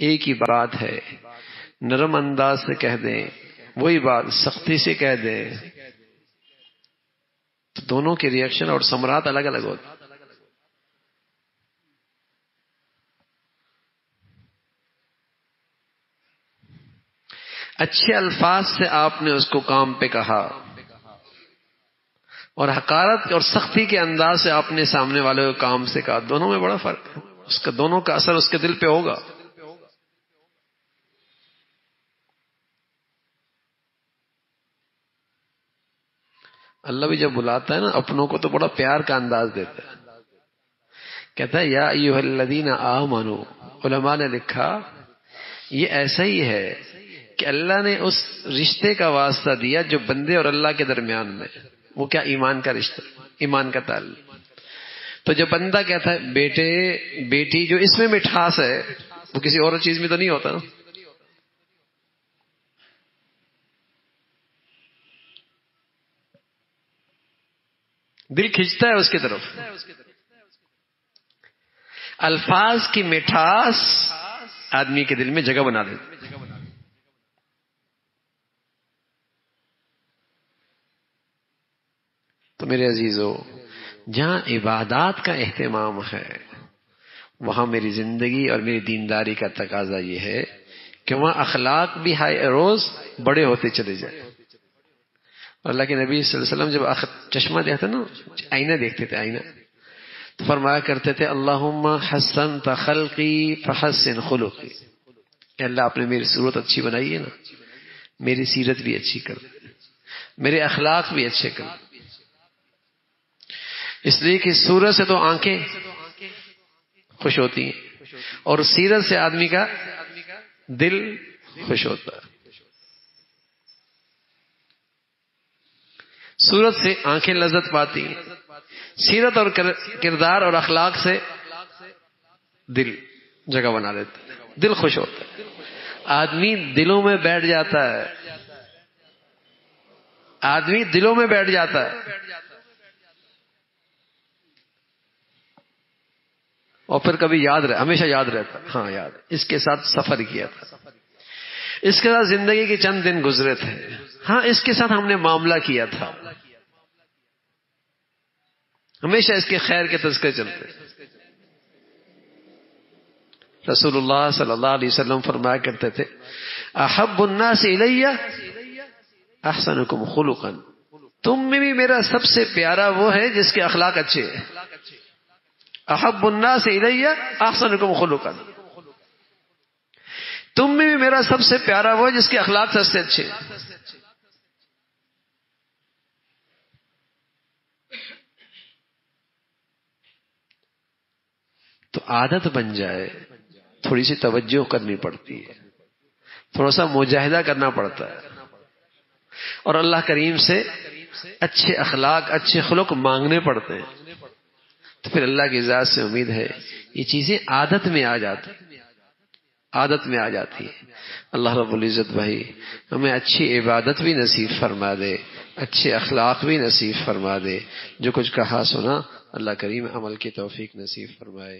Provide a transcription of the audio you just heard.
एक ही बात है। नरम अंदाज से कह दें, वही बात सख्ती से कह दें तो दोनों के रिएक्शन और सम्राट अलग अलग होते अच्छे अल्फाज से आपने उसको काम पे कहा। और हकारत और सख्ती के अंदाज से आपने सामने वाले को काम से कहा। दोनों में बड़ा फ़र्क है। उसका, दोनों का असर उसके दिल पे होगा। अल्लाह भी जब बुलाता है ना, अपनों को तो बड़ा प्यार का अंदाज देता है। कहता है, या यूहल्लदीन आ मानो उलमा ने लिखा, ये ऐसा ही है कि अल्लाह ने उस रिश्ते का वास्ता दिया जो बंदे और अल्लाह के दरमियान में वो क्या ईमान का रिश्ता, ईमान का ताल तो जब बंदा कहता है, बेटे, बेटी जो इसमें मिठास है, वो किसी और चीज़ में तो नहीं होता ना? दिल खिंचता है उसकी तरफ़। अल्फाज की मिठास आदमी के दिल में जगह बना देती तो मेरे अजीजों, जहाँ इबादात का एहतमाम है, वहाँ मेरी ज़िंदगी और मेरी दीनदारी का तकाजा यह है कि वहाँ अखलाक भी हाई रोज बड़े होते चले जाए। और अल्लाह के नबी वसल्लम जब आखिर चश्मा देखते ना, आईना देखते थे आईना। तो फरमाया करते थे अल्लाह हसन तखलकी फहसन खुलुकी। अल्लाह, आपने मेरी सूरत अच्छी बनाई है ना? मेरी सीरत भी अच्छी कर मेरे अखलाक भी अच्छे कर इसलिए कि सूरत से तो आँखें खुश होती हैं और सीरत से आदमी का दिल खुश होता है। सूरत से आँखें लज्जत पाती हैं। सीरत और किरदार और अखलाक से दिल जगह बना लेते है। दिल खुश होता है। आदमी दिलों में बैठ जाता है। आदमी दिलों में बैठ जाता है। और फिर कभी याद रहे, हमेशा याद रहता हाँ। याद इसके साथ सफ़र किया था। इसके साथ ज़िंदगी के चंद दिन गुजरे थे। हाँ इसके साथ हमने मामला किया था। हमेशा इसके खैर के तस्कर चलते रसूलुल्लाह सल्लल्लाहु अलैहि वसल्लम फरमाया करते थे अहबुन्ना से इलैया अहसनुकुम खुलुकन। तुम में भी मेरा सबसे प्यारा वो है जिसके अखलाक अच्छे हैं। अहबुन्ना से इलैया अहसनुकुम खुलुकन। तुम में भी मेरा सबसे प्यारा वो है जिसके अखलाक सबसे अच्छे तो आदत बन जाए थोड़ी सी तवज्जो करनी पड़ती है। थोड़ा सा मुजाहिदा करना पड़ता है। और अल्लाह करीम से अच्छे अखलाक, अच्छे खलुक मांगने पड़ते हैं। तो फिर अल्लाह की इजाज़त से उम्मीद है, ये चीज़ें आदत में आ जाती आदत में आ जाती है। अल्लाह रब्बुल इज़्ज़त भाई, हमें अच्छी इबादत भी नसीब फरमा दे, अच्छे अखलाक भी नसीब फरमा दे। जो कुछ कहा सुना, अल्लाह करीम अमल की तौफीक नसीब फरमाए।